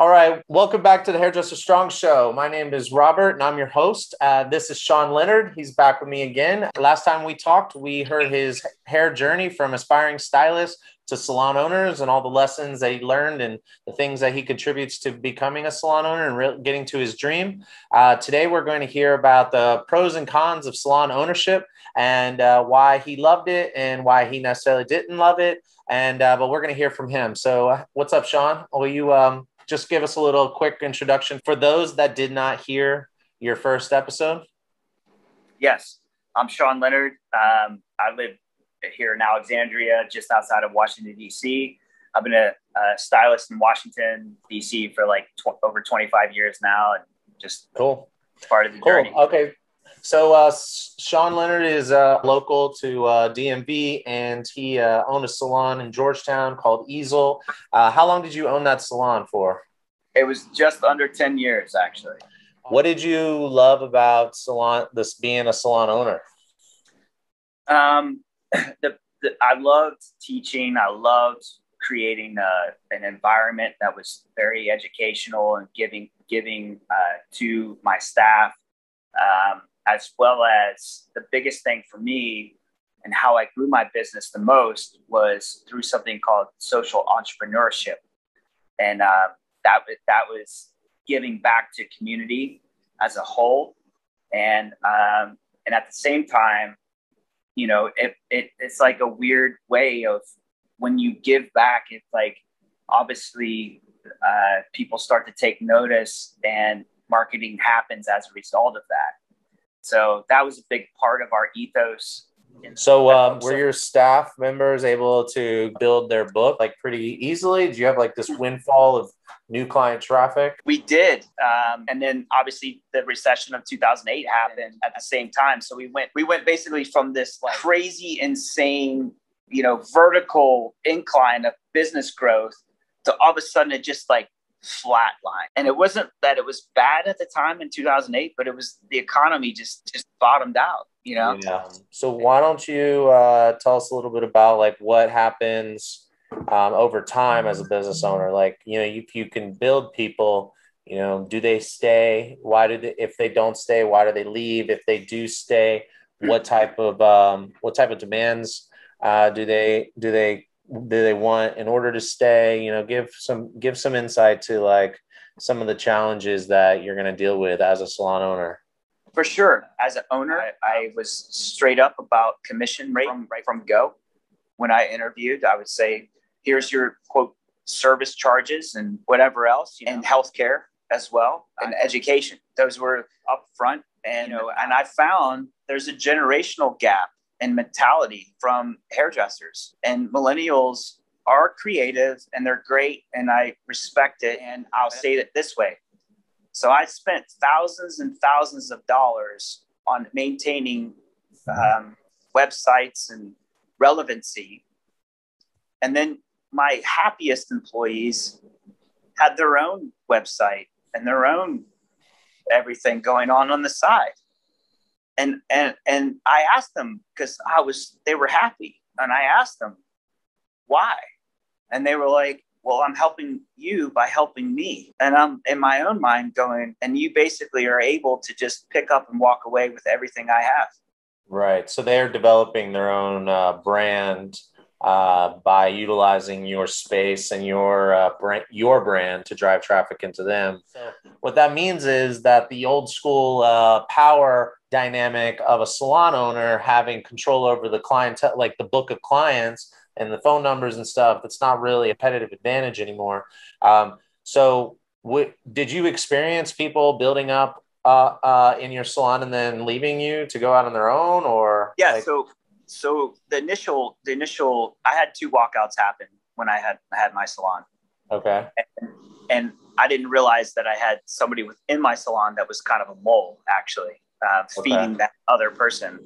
All right, welcome back to the Hairdresser Strong Show. My name is Robert, and I'm your host. Uh, this is Shawn Leonard. He's back with me again. Last time we talked, we heard his hair journey from aspiring stylist to salon owners and all the lessons that he learned and the things that he contributes to becoming a salon owner and re- getting to his dream. Uh, today, we're going to hear about the pros and cons of salon ownership and uh, why he loved it and why he necessarily didn't love it. And uh, but we're going to hear from him. So, uh, what's up, Shawn? Will you um, just give us a little quick introduction for those that did not hear your first episode? Yes, I'm Shawn Leonard. Um, I live here in Alexandria, just outside of Washington, D.C. I've been a, a stylist in Washington, D.C. for like tw- over 25 years now, and just cool part of the cool. journey. Okay, so uh, Shawn Leonard is uh, local to uh, DMV, and he uh, owned a salon in Georgetown called Easel. Uh, how long did you own that salon for? It was just under 10 years, actually. What did you love about salon? This being a salon owner. Um, the, the, I loved teaching. I loved creating uh, an environment that was very educational and giving giving uh, to my staff, um, as well as the biggest thing for me and how I grew my business the most was through something called social entrepreneurship, and uh, that that was giving back to community as a whole, and um, and at the same time you know, it, it it's like a weird way of when you give back, it's like obviously uh, people start to take notice and marketing happens as a result of that. So that was a big part of our ethos so, um, were your staff members able to build their book like pretty easily? Do you have like this windfall of new client traffic? We did, um, and then obviously the recession of 2008 happened at the same time. So we went we went basically from this like crazy, insane, you know, vertical incline of business growth to all of a sudden it just like flat line. And it wasn't that it was bad at the time in 2008, but it was the economy just just bottomed out, you know? Yeah. So why don't you uh, tell us a little bit about like what happens um, over time as a business owner? Like, you know, if you can build people, you know, do they stay? Why do they, if they don't stay, why do they leave? If they do stay, what type of, um, what type of demands uh, do they, do they do they want in order to stay you know give some give some insight to like some of the challenges that you're going to deal with as a salon owner? For sure. As an owner I, I was straight up about commission rate from, right from go. When i interviewed i would say here's your quote service charges and whatever else you know, and healthcare as well and education. Those were up front and you know and i found there's a generational gap and mentality from hairdressers. And millennials are creative and they're great, and I respect it. And I'll say it this way. So I spent thousands and thousands of dollars on maintaining um, websites and relevancy. And then my happiest employees had their own website and their own everything going on on the side and and and I asked them because I was they were happy, and I asked them why, and they were like, "Well, I'm helping you by helping me," and I'm in my own mind going, "And you basically are able to just pick up and walk away with everything I have." Right. So they're developing their own uh, brand uh, by utilizing your space and your uh, brand, your brand to drive traffic into them. So what that means is that the old school uh, power dynamic of a salon owner having control over the clientele, like the book of clients and the phone numbers and stuff, that's not really a competitive advantage anymore. Um, so, w- did you experience people building up uh, uh, in your salon and then leaving you to go out on their own, or yeah? Like- so, so the initial, the initial, I had two walkouts happen when I had I had my salon. Okay. And, and I didn't realize that I had somebody within my salon that was kind of a mole, actually uh, okay. feeding that other person.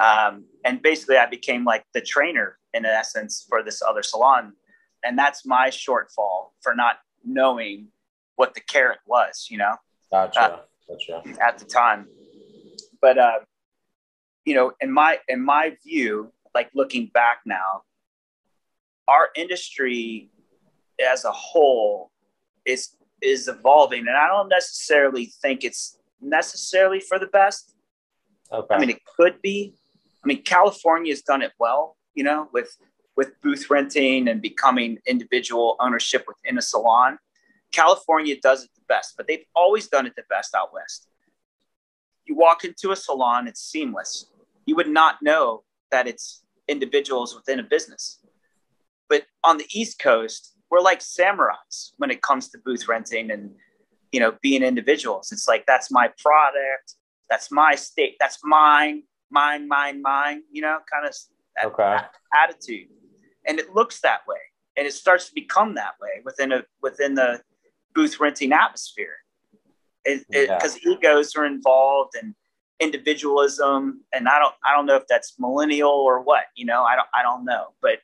Um, and basically, I became like the trainer in essence for this other salon. And that's my shortfall for not knowing what the carrot was, you know? Gotcha. Uh, gotcha. At the time. But, uh, you know, in my, in my view, like looking back now, our industry as a whole is is evolving, and I don't necessarily think it's necessarily for the best. Okay. I mean, it could be. I mean, California's done it well, you know, with with booth renting and becoming individual ownership within a salon. California does it the best, but they've always done it the best out west. You walk into a salon, it's seamless. You would not know that it's individuals within a business. But on the East Coast, we're like samurais when it comes to booth renting and you know being individuals. It's like that's my product, that's my state, that's mine, mine, mine, mine. You know, kind of okay. attitude, and it looks that way, and it starts to become that way within a within the booth renting atmosphere because yeah. egos are involved and individualism and i don't i don't know if that's millennial or what you know i don't i don't know but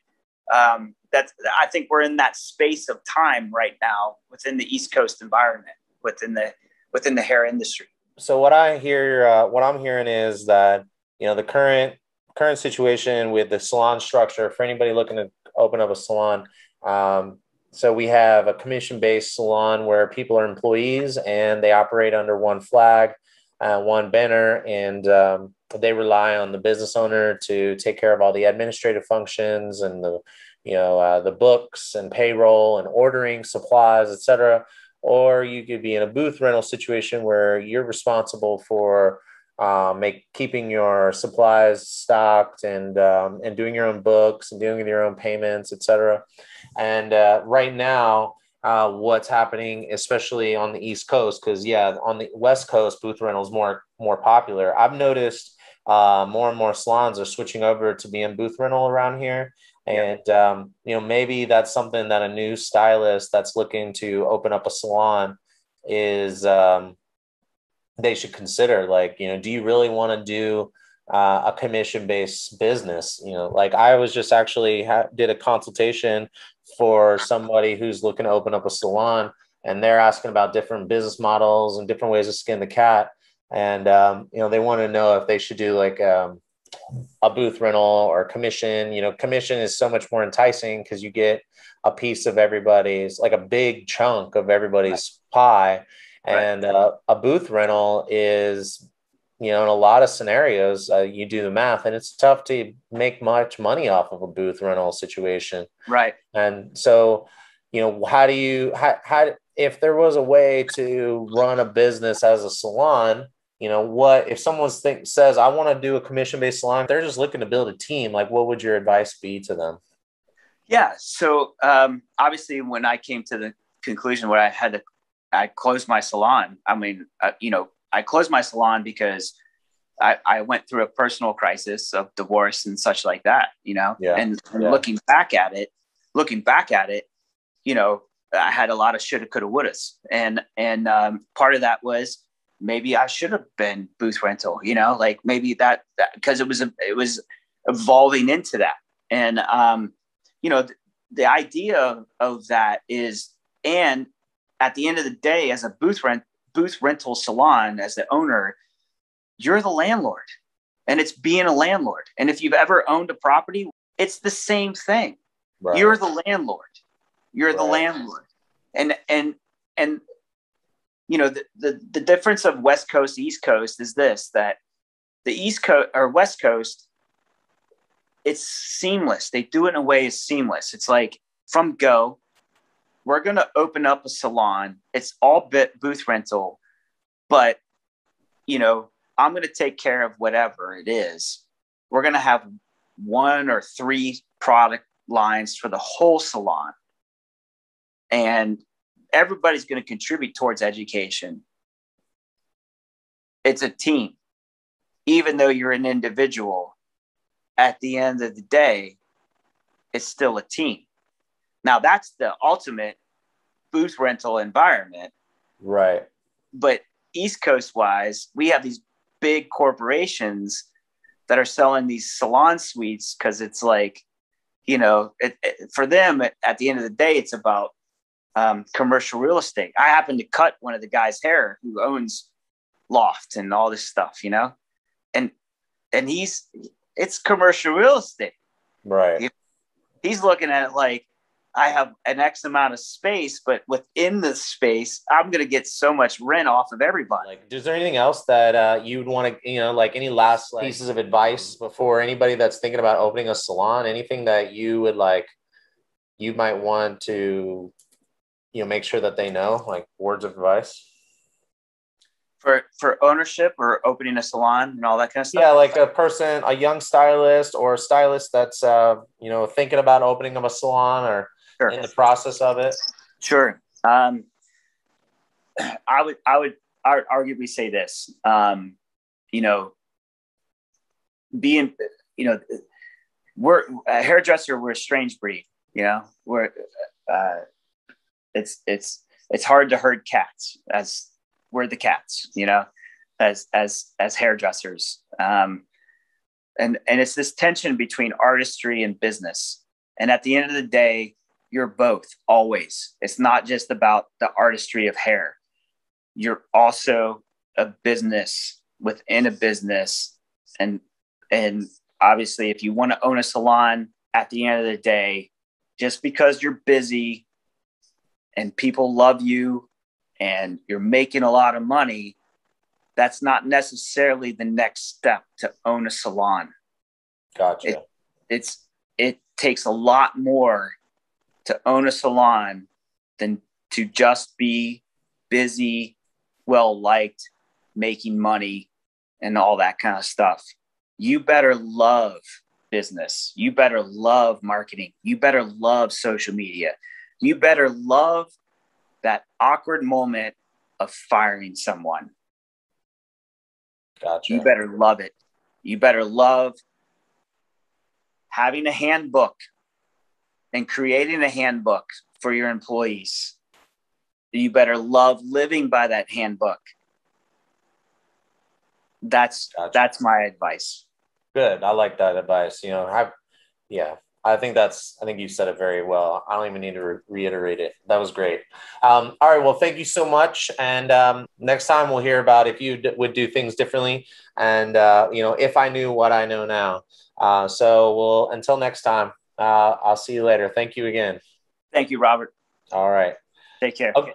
um, that's i think we're in that space of time right now within the east coast environment within the within the hair industry. So what i hear uh, what i'm hearing is that you know the current current situation with the salon structure for anybody looking to open up a salon um, so we have a commission-based salon where people are employees and they operate under one flag, uh, one banner, and um, they rely on the business owner to take care of all the administrative functions and the, you know, uh, the books and payroll and ordering supplies, etc. Or you could be in a booth rental situation where you're responsible for uh, make keeping your supplies stocked and um, and doing your own books and doing your own payments, etc. And uh, right now, uh, what's happening, especially on the East Coast, because yeah, on the West Coast, booth rentals more more popular. I've noticed uh, more and more salons are switching over to being booth rental around here. And um, you know maybe that's something that a new stylist that's looking to open up a salon is um, they should consider like you know do you really want to do uh, a commission based business you know like i was just actually ha- did a consultation for somebody who's looking to open up a salon and they're asking about different business models and different ways to skin the cat. And um, you know they want to know if they should do like um, a booth rental or commission. You know commission is so much more enticing because you get a piece of everybody's like a big chunk of everybody's pie. And uh, a booth rental is, you know, in a lot of scenarios, uh, you do the math and it's tough to make much money off of a booth rental situation. Right. And so, you know, how do you, how, how, if there was a way to run a business as a salon, you know what if someone think, says i want to do a commission based salon they're just looking to build a team like what would your advice be to them yeah so um, obviously when i came to the conclusion where i had to I closed my salon. I mean, uh, you know, I closed my salon because I, I went through a personal crisis of divorce and such like that, you know, yeah. and, and yeah. looking back at it, looking back at it, you know, I had a lot of shoulda, coulda, wouldas. And, and um, part of that was maybe I should have been booth rental, you know, like maybe that, that cause it was, a, it was evolving into that. And, um, you know, th- the idea of, of that is, and at the end of the day, as a booth rent booth rental salon, as the owner, you're the landlord, and it's being a landlord. And if you've ever owned a property, it's the same thing. Right. You're the landlord. You're right. the landlord, and and and you know the, the the difference of West Coast East Coast is this that the East Coast or West Coast it's seamless. They do it in a way is seamless. It's like from go, we're going to open up a salon. It's all bit booth rental, but you know, I'm going to take care of whatever it is. We're going to have one or three product lines for the whole salon. And everybody's going to contribute towards education. It's a team. Even though you're an individual, at the end of the day, it's still a team. Now that's the ultimate booth rental environment. Right. But East Coast wise, we have these big corporations that are selling these salon suites because it's like, you know, it, it, for them at the end of the day, it's about um, commercial real estate. I happen to cut one of the guys' hair who owns Loft and all this stuff, you know, and and he's it's commercial real estate. Right. He, he's looking at it like I have an X amount of space, but within the space, I'm going to get so much rent off of everybody. Like, is there anything else that uh, you'd want to, you know, like any last like, pieces of advice before anybody that's thinking about opening a salon? Anything that you would like, you might want to, you know, make sure that they know, like words of advice? for for ownership or opening a salon and all that kind of stuff? Yeah, like a person, a young stylist or a stylist that's uh, you know thinking about opening up a salon or sure. in the process of it. Sure. Um, I would I would I would arguably say this. Um, you know, being you know we're a hairdresser. We're a strange breed. You know, we're uh, it's it's it's hard to herd cats as we're the cats, you know, as as as hairdressers. Um, and and it's this tension between artistry and business. And at the end of the day, you're both always. It's not just about the artistry of hair. You're also a business within a business. And and obviously if you want to own a salon at the end of the day, just because you're busy and people love you and you're making a lot of money, that's not necessarily the next step to own a salon. Gotcha. It, it's it takes a lot more to own a salon than to just be busy, well liked, making money, and all that kind of stuff. You better love business. You better love marketing. You better love social media. You better love that awkward moment of firing someone. Gotcha. You better love it. You better love having a handbook and creating a handbook for your employees. You better love living by that handbook. That's gotcha. that's my advice. Good. I like that advice. You know, I yeah, I think that's, I think you said it very well. I don't even need to re- reiterate it. That was great. Um, all right. Well, thank you so much. And um, next time we'll hear about if you d- would do things differently and, uh, you know, if I knew what I know now. Uh, so we'll, until next time, uh, I'll see you later. Thank you again. Thank you, Robert. All right. Take care. Okay.